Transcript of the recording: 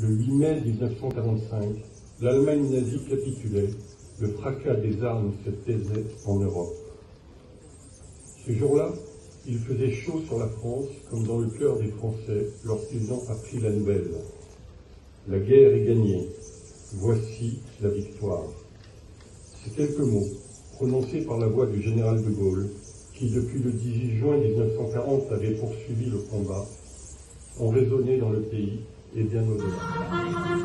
Le 8 mai 1945, l'Allemagne nazie capitulait, le fracas des armes se taisait en Europe. Ce jour-là, il faisait chaud sur la France comme dans le cœur des Français lorsqu'ils ont appris la nouvelle. La guerre est gagnée. Voici la victoire. Ces quelques mots, prononcés par la voix du général de Gaulle, qui depuis le 18 juin 1940 avait poursuivi le combat, ont résonné dans le pays Jam 不